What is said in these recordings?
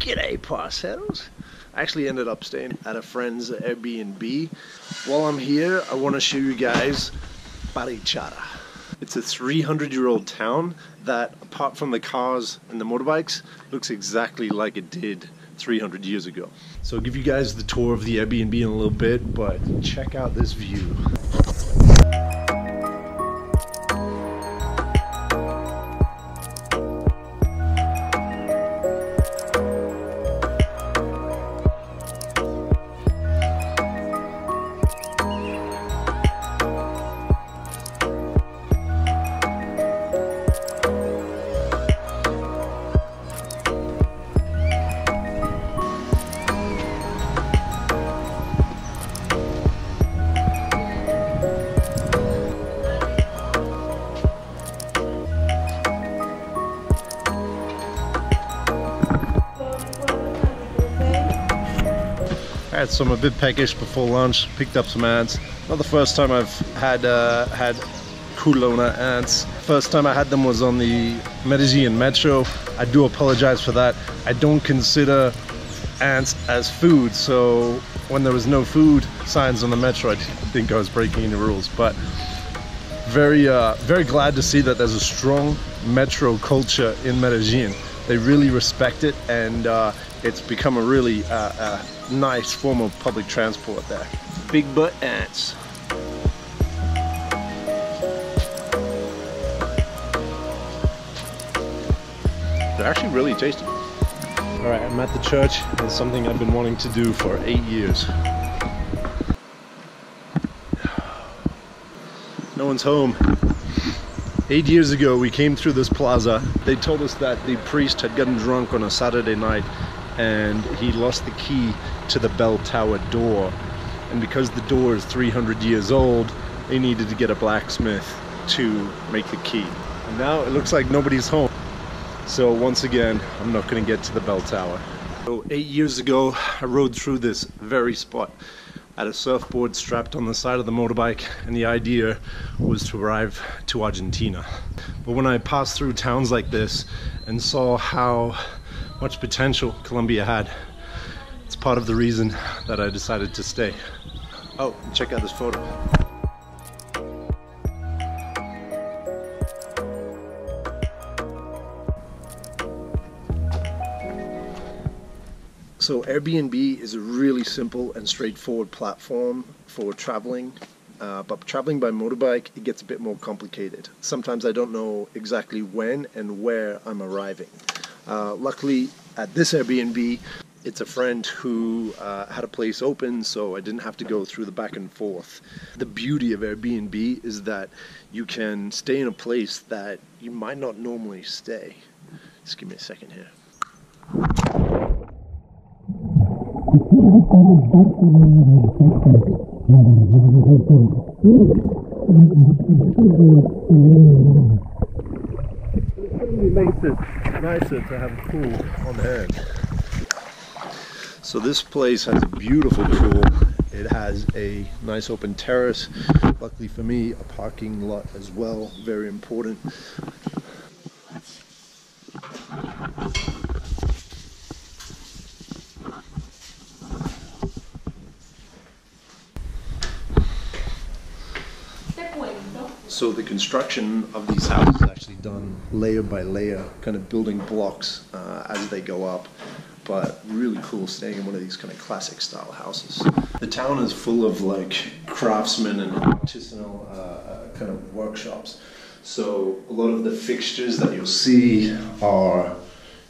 G'day, parceros. I actually ended up staying at a friend's Airbnb. While I'm here, I want to show you guys Barichara. It's a 300 year old town that, apart from the cars and the motorbikes, looks exactly like it did 300 years ago. So I'll give you guys the tour of the Airbnb in a little bit, but check out this view. I some a bit peckish before lunch. Picked up some ants. Not the first time I've had uh, had Culona ants. First time I had them was on the Medellin Metro. I do apologize for that. I don't consider ants as food, so when there was no food signs on the Metro, I didn't think I was breaking any rules. But very, uh, very glad to see that there's a strong Metro culture in Medellin. They really respect it, and uh, it's become a really uh, uh, nice form of public transport there. Big butt ants. They're actually really tasty. All right, I'm at the church. It's something I've been wanting to do for eight years. No one's home. Eight years ago, we came through this plaza. They told us that the priest had gotten drunk on a Saturday night and he lost the key to the bell tower door. And because the door is 300 years old, they needed to get a blacksmith to make the key. And now it looks like nobody's home. So once again, I'm not going to get to the bell tower. So eight years ago, I rode through this very spot. Had a surfboard strapped on the side of the motorbike, and the idea was to arrive to Argentina. But when I passed through towns like this and saw how much potential Colombia had, it's part of the reason that I decided to stay. Oh, check out this photo. So Airbnb is a really simple and straightforward platform for traveling. Uh, but traveling by motorbike, it gets a bit more complicated. Sometimes I don't know exactly when and where I'm arriving. Uh, luckily, at this Airbnb, it's a friend who uh, had a place open, so I didn't have to go through the back and forth. The beauty of Airbnb is that you can stay in a place that you might not normally stay. Just give me a second here. It makes it nicer to have a pool on hand. So this place has a beautiful pool. It has a nice open terrace. Luckily for me, a parking lot as well. Very important. So the construction of these houses is actually done layer by layer, kind of building blocks uh, as they go up. But really cool staying in one of these kind of classic style houses. The town is full of like craftsmen and artisanal uh, uh, kind of workshops. So a lot of the fixtures that you'll see are,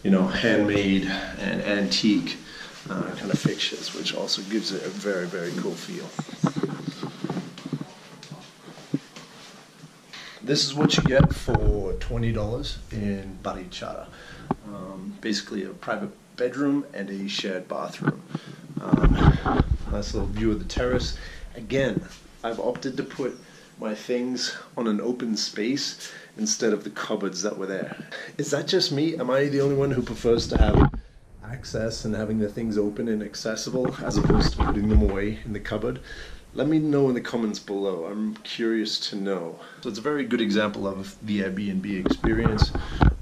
you know, handmade and antique uh, kind of fixtures, which also gives it a very, very cool feel. This is what you get for twenty dollars in Barichara. Um, basically, a private bedroom and a shared bathroom. Um, nice little view of the terrace. Again, I've opted to put my things on an open space instead of the cupboards that were there. Is that just me? Am I the only one who prefers to have access and having the things open and accessible as opposed to putting them away in the cupboard? Let me know in the comments below. I'm curious to know. So it's a very good example of the Airbnb experience.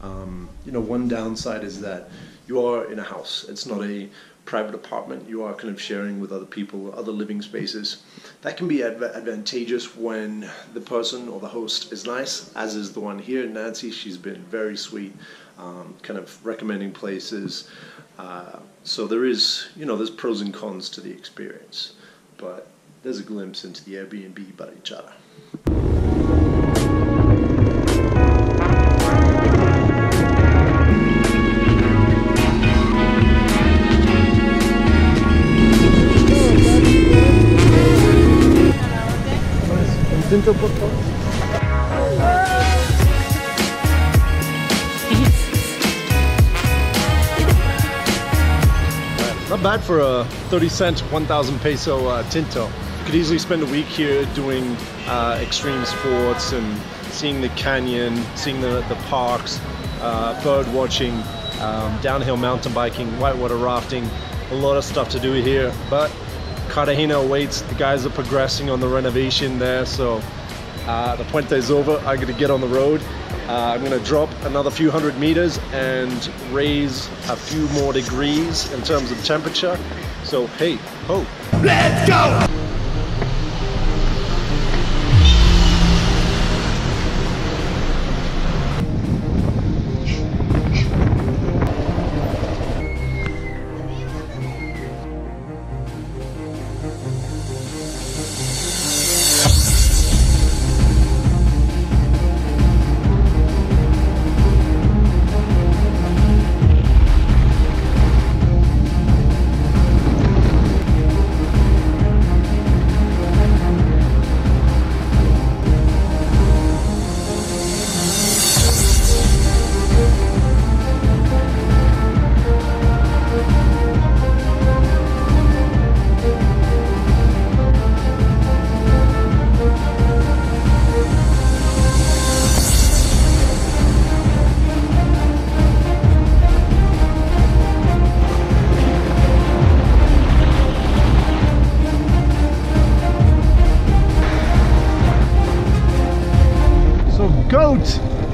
Um, you know, one downside is that you are in a house. It's not a private apartment. You are kind of sharing with other people, other living spaces. That can be adv advantageous when the person or the host is nice, as is the one here, Nancy. She's been very sweet, um, kind of recommending places. Uh, so there is, you know, there's pros and cons to the experience. But there's a glimpse into the Airbnb by each Barichara. Not bad for a 30 cent, 1,000 peso uh, tinto could easily spend a week here doing uh, extreme sports and seeing the canyon, seeing the, the parks, uh, bird watching, um, downhill mountain biking, whitewater rafting, a lot of stuff to do here. But Cartagena awaits. The guys are progressing on the renovation there, so uh, the Puente is over. I'm gonna get on the road. Uh, I'm gonna drop another few hundred meters and raise a few more degrees in terms of temperature. So hey, ho! Let's go!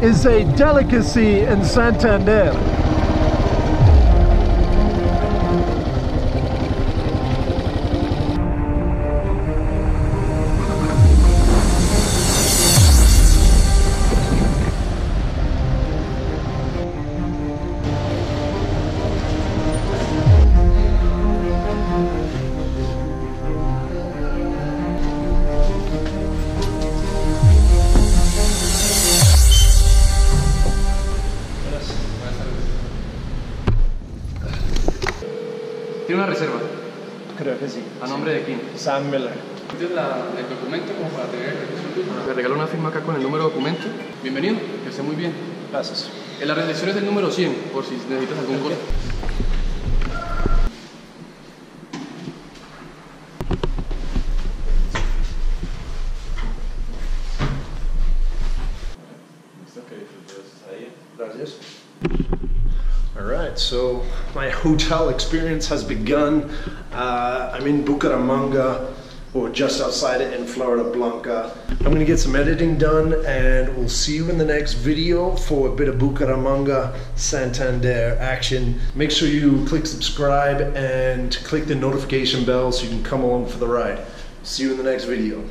Is a delicacy in Santander. ¿Tiene una reserva? Creo que sí. ¿A nombre de quién? Sam Miller. Este es la, el documento como para tener Me regalo una firma acá con el número de documento. Bienvenido, que esté muy bien. Gracias. En la redacción es el número 100, por si necesitas algún corte. So my hotel experience has begun. Uh, I'm in Bucaramanga, or just outside it in Floridablanca. I'm gonna get some editing done and we'll see you in the next video for a bit of Bucaramanga Santander action. Make sure you click subscribe and click the notification bell so you can come along for the ride. See you in the next video.